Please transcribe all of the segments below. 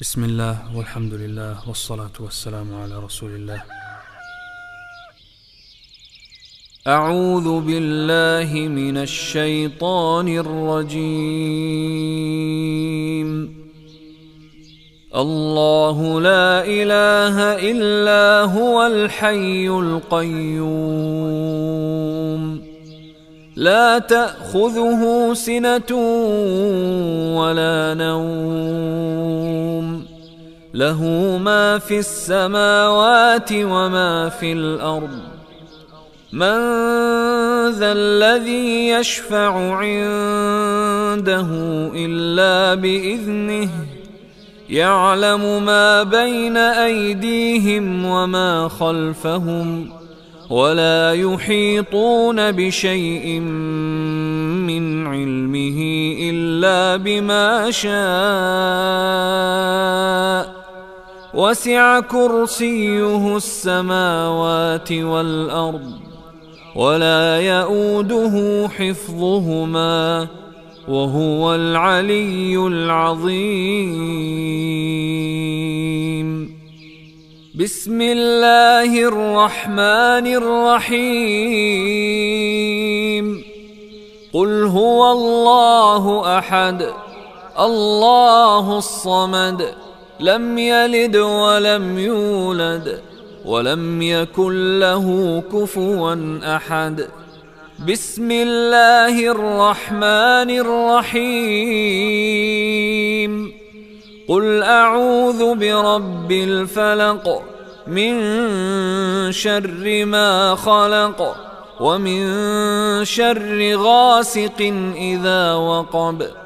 بسم الله والحمد لله والصلاة والسلام على رسول الله. أعوذ بالله من الشيطان الرجيم. الله لا إله إلا هو الحي القيوم. لا تأخذه سنة ولا نوم. له ما في السماوات وما في الأرض. من ذا الذي يشفع عنده إلا بإذنه يعلم ما بين أيديهم وما خلفهم ولا يحيطون بشيء من علمه إلا بما شاء. وسع كرسيه السماوات والأرض ولا يؤوده حفظهما وهو العلي العظيم. بسم الله الرحمن الرحيم. قل هو الله أحد الله الصمد. لم يلد ولم يولد ولم يكن له كفوا أحد. بسم الله الرحمن الرحيم. قل أعوذ برب الفلق من شر ما خلق ومن شر غاسق إذا وقب.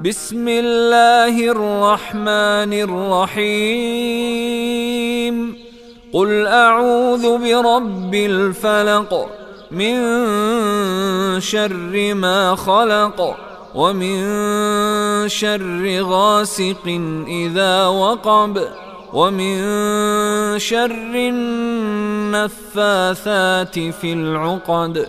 بسم الله الرحمن الرحيم. قل أعوذ برب الفلق من شر ما خلق ومن شر غاسق إذا وقب ومن شر النفاثات في العقد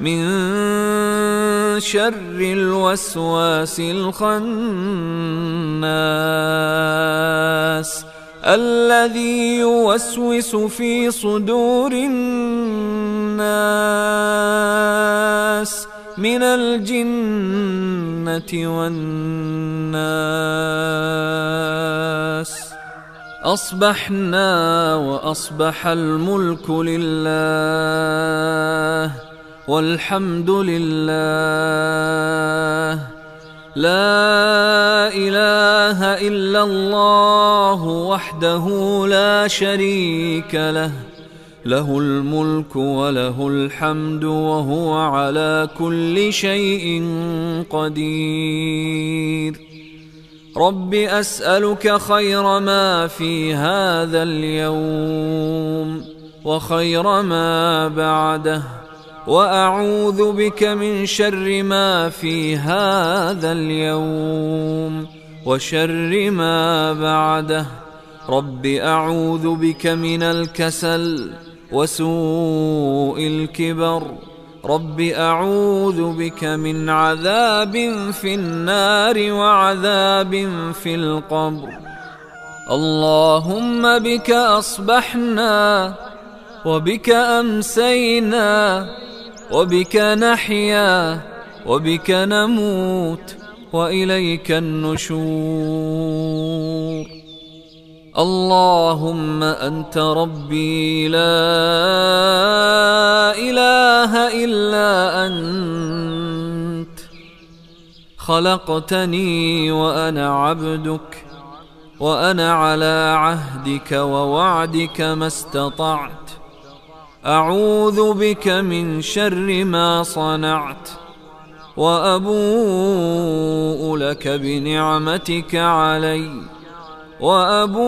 من شر الوسواس الخناس الذي يوسوس في صدور الناس من الجنة والناس. أصبحنا وأصبح الملك لله. والحمد لله. لا إله إلا الله وحده لا شريك له. له الملك وله الحمد وهو على كل شيء قدير. رب أسألك خير ما في هذا اليوم وخير ما بعده. وأعوذ بك من شر ما في هذا اليوم وشر ما بعده. رب أعوذ بك من الكسل وسوء الكبر. رب أعوذ بك من عذاب في النار وعذاب في القبر. اللهم بك أصبحنا وبك أمسينا وبك نحيا وبك نموت وإليك النشور. اللهم أنت ربي لا إله إلا أنت. خلقتني وأنا عبدك وأنا على عهدك ووعدك ما استطعت. أعوذ بك من شر ما صنعت وأبوء لك بنعمتك عليّ وأبوء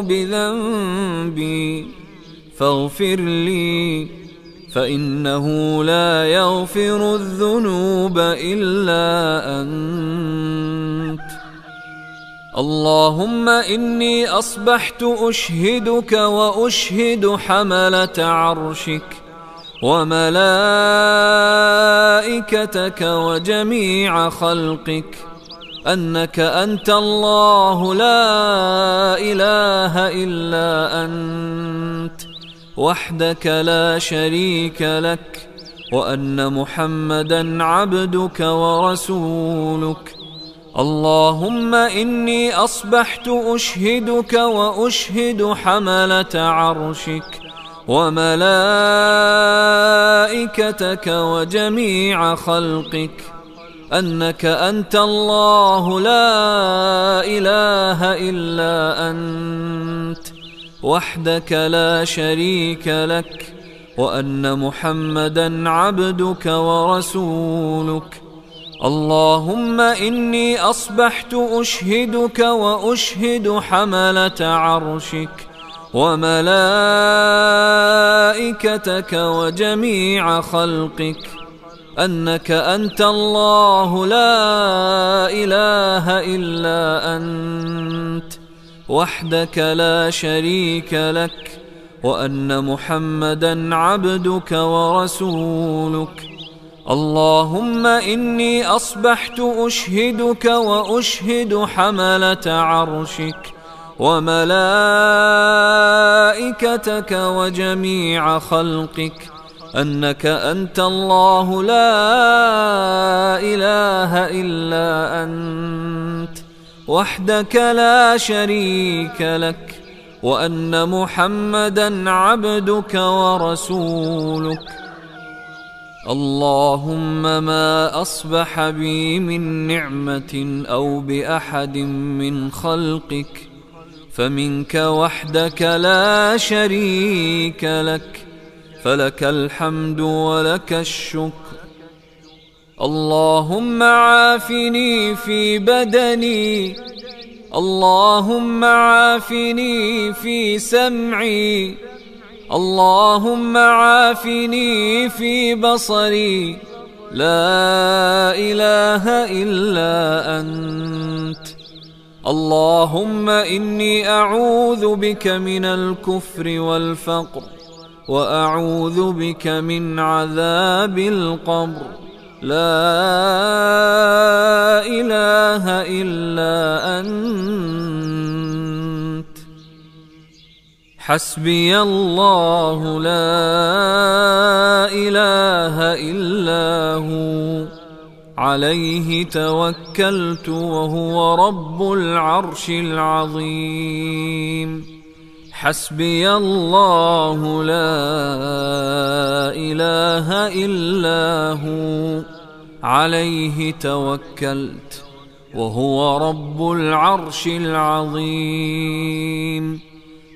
بذنبي فاغفر لي فإنه لا يغفر الذنوب إلا أنت. اللهم إني أصبحت أشهدك وأشهد حملة عرشك وملائكتك وجميع خلقك أنك أنت الله لا إله إلا أنت وحدك لا شريك لك وأن محمدا عبدك ورسولك. اللهم إني أصبحت أشهدك وأشهد حملة عرشك وملائكتك وجميع خلقك أنك أنت الله لا إله إلا أنت وحدك لا شريك لك وأن محمدا عبدك ورسولك. اللهم إني أصبحت أشهدك وأشهد حملة عرشك وملائكتك وجميع خلقك أنك أنت الله لا إله إلا أنت وحدك لا شريك لك وأن محمدا عبدك ورسولك. اللهم إني أصبحت أشهدك وأشهد حملة عرشك وملائكتك وجميع خلقك أنك أنت الله لا إله إلا أنت وحدك لا شريك لك وأن محمدا عبدك ورسولك. اللهم ما أصبح بي من نعمة أو بأحد من خلقك فمنك وحدك لا شريك لك فلك الحمد ولك الشكر. اللهم عافني في بدني اللهم عافني في سمعي. اللهم عافني في بصري. لا إله إلا أنت. اللهم إني أعوذ بك من الكفر والفقر وأعوذ بك من عذاب القبر. لا إله إلا أنت. حسبي الله لا إله إلا هو. عليه توكلت وهو رب العرش العظيم. حسبي الله لا إله إلا هو. عليه توكلت وهو رب العرش العظيم.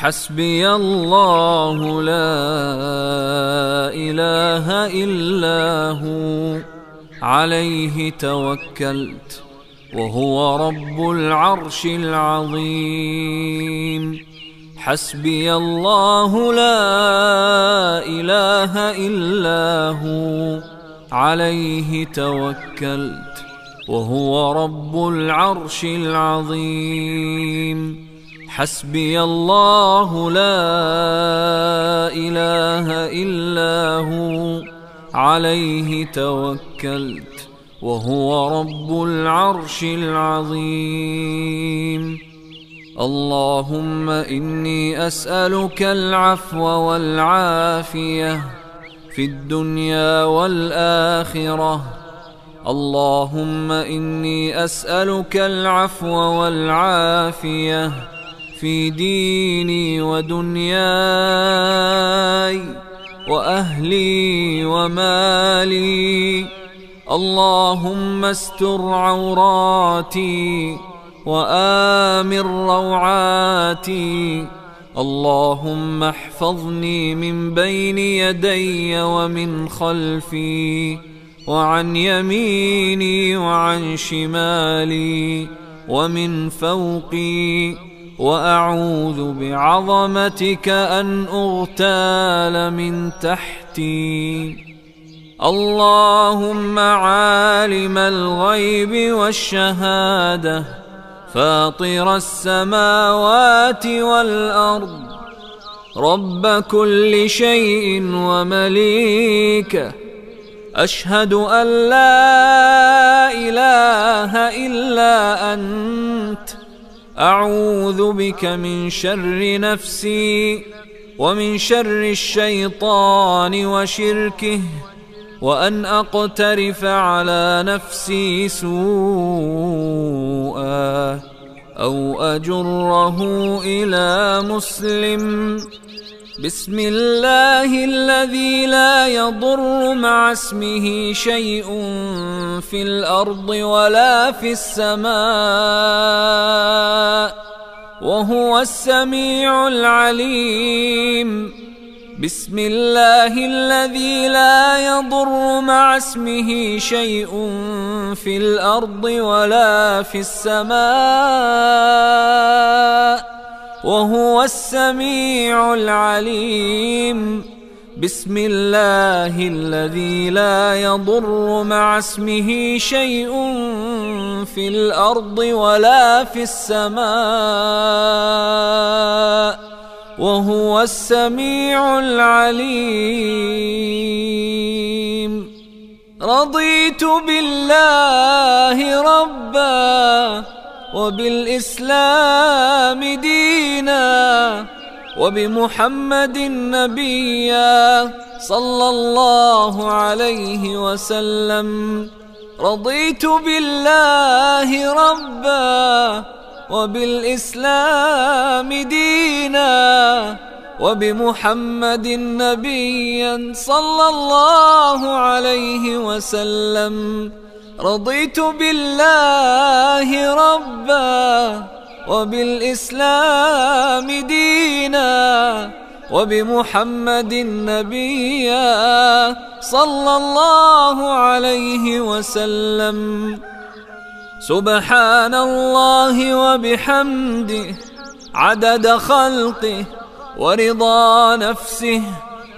حسبي الله لا إله إلا هو. عليه توكلت وهو رب العرش العظيم. حسبي الله لا إله إلا هو. عليه توكلت وهو رب العرش العظيم. حسبي الله لا إله إلا هو عليه توكلت وهو رب العرش العظيم. اللهم إني أسألك العفو والعافية في الدنيا والآخرة. اللهم إني أسألك العفو والعافية في ديني ودنياي وأهلي ومالي. اللهم استر عوراتي وآمن روعاتي. اللهم احفظني من بين يدي ومن خلفي وعن يميني وعن شمالي ومن فوقي. وأعوذ بعظمتك أن أغتال من تحتي. اللهم عالم الغيب والشهادة فاطر السماوات والأرض. رب كل شيء ومليكه أشهد أن لا إله إلا أنت. أعوذ بك من شر نفسي ومن شر الشيطان وشركه وأن أقترف على نفسي سوءا أو أجره إلى مسلم بسم الله الذي لا يضر مع اسمه شيء في الأرض ولا في السماء وهو السميع العليم. بسم الله الذي لا يضر مع اسمه شيء في الأرض ولا في السماء وهو السميع العليم. بسم الله الذي لا يضر مع اسمه شيء في الأرض ولا في السماء. وهو السميع العليم. رضيت بالله ربا. وبالإسلام دينا وبمحمد نبيا صلى الله عليه وسلم. رضيت بالله ربا وبالإسلام دينا وبمحمد نبيا صلى الله عليه وسلم. رضيت بالله ربا وبالإسلام دينا وبمحمد نبيا صلى الله عليه وسلم. سبحان الله وبحمده عدد خلقه ورضا نفسه.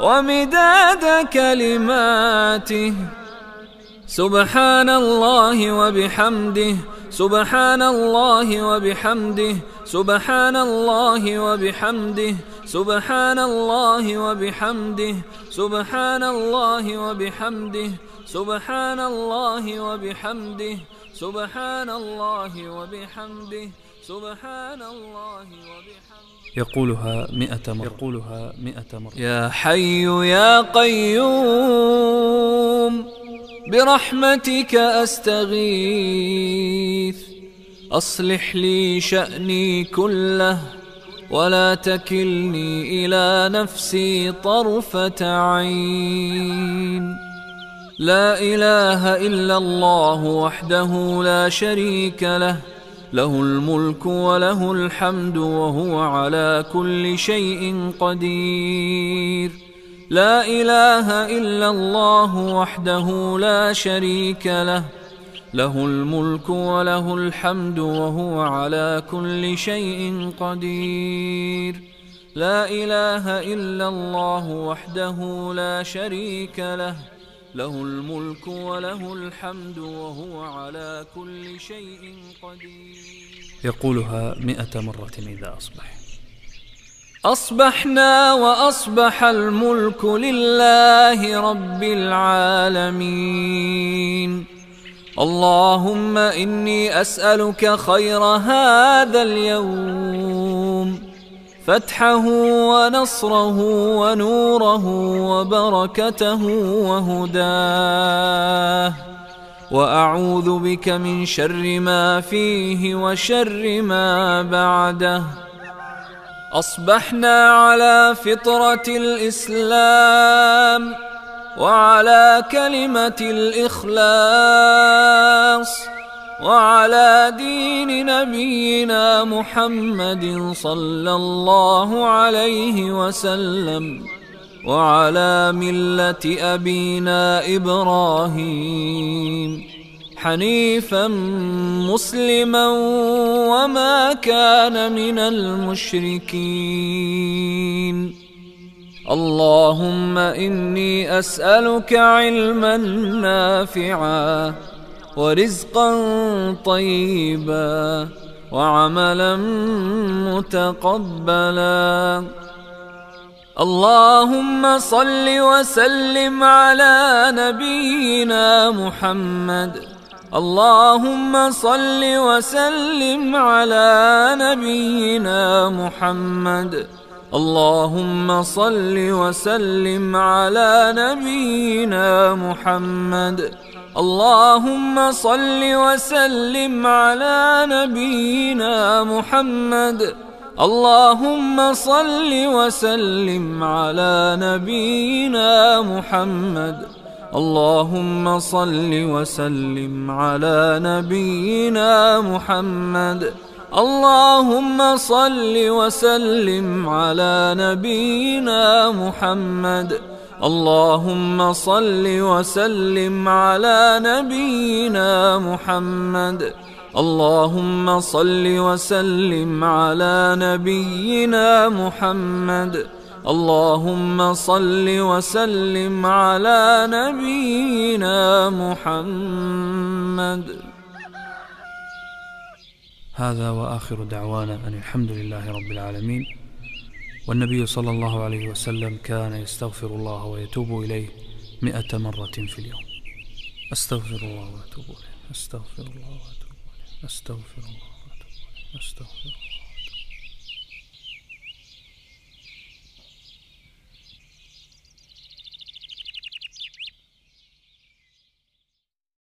ومداد كلماته. سبحان الله وبحمده سبحان الله وبحمده سبحان الله وبحمده سبحان الله وبحمده سبحان الله وبحمده سبحان الله وبحمده سبحان الله وبحمده سبحان الله وبحمده. يقولها مئة مرة. يقولها مئة مرة. يا حي يا قيوم برحمتك أستغيث. أصلح لي شأني كله ولا تكلني إلى نفسي طرفة عين. لا إله إلا الله وحده لا شريك له له الملك وله الحمد وهو على كل شيء قدير. لا إله إلا الله وحده لا شريك له. له الملك وله الحمد وهو على كل شيء قدير. لا إله إلا الله وحده لا شريك له. له الملك وله الحمد وهو على كل شيء قدير. يقولها مئة مرة إذا أصبح. أصبحنا وأصبح الملك لله رب العالمين. اللهم إني أسألك خير هذا اليوم. فتحه ونصره ونوره وبركته وهداه. وأعوذ بك من شر ما فيه وشر ما بعده. أصبحنا على فطرة الإسلام وعلى كلمة الإخلاص. وعلى دين نبينا محمد صلى الله عليه وسلم وعلى ملة أبينا إبراهيم حنيفا مسلما وما كان من المشركين. اللهم إني أسألك علما نافعا ورزقا طيبا وعملا متقبلا. اللهم صل وسلم على نبينا محمد. اللهم صل وسلم على نبينا محمد. اللهم صل وسلم على نبينا محمد. اللهم صل وسلم على نبينا محمد. اللهم صل وسلم على نبينا محمد. اللهم صل وسلم على نبينا محمد. اللهم صل وسلم على نبينا محمد. اللهم صل وسلم على نبينا محمد. اللهم صل وسلم على نبينا محمد. اللهم صل وسلم على نبينا محمد. هذا وآخر دعوانا أن الحمد لله رب العالمين. والنبي صلى الله عليه وسلم كان يستغفر الله ويتوب إليه مئة مرة في اليوم. أستغفر الله وأتوب إليه. أستغفر الله وأتوب إليه. أستغفر الله وأتوب إليه. أستغفر الله.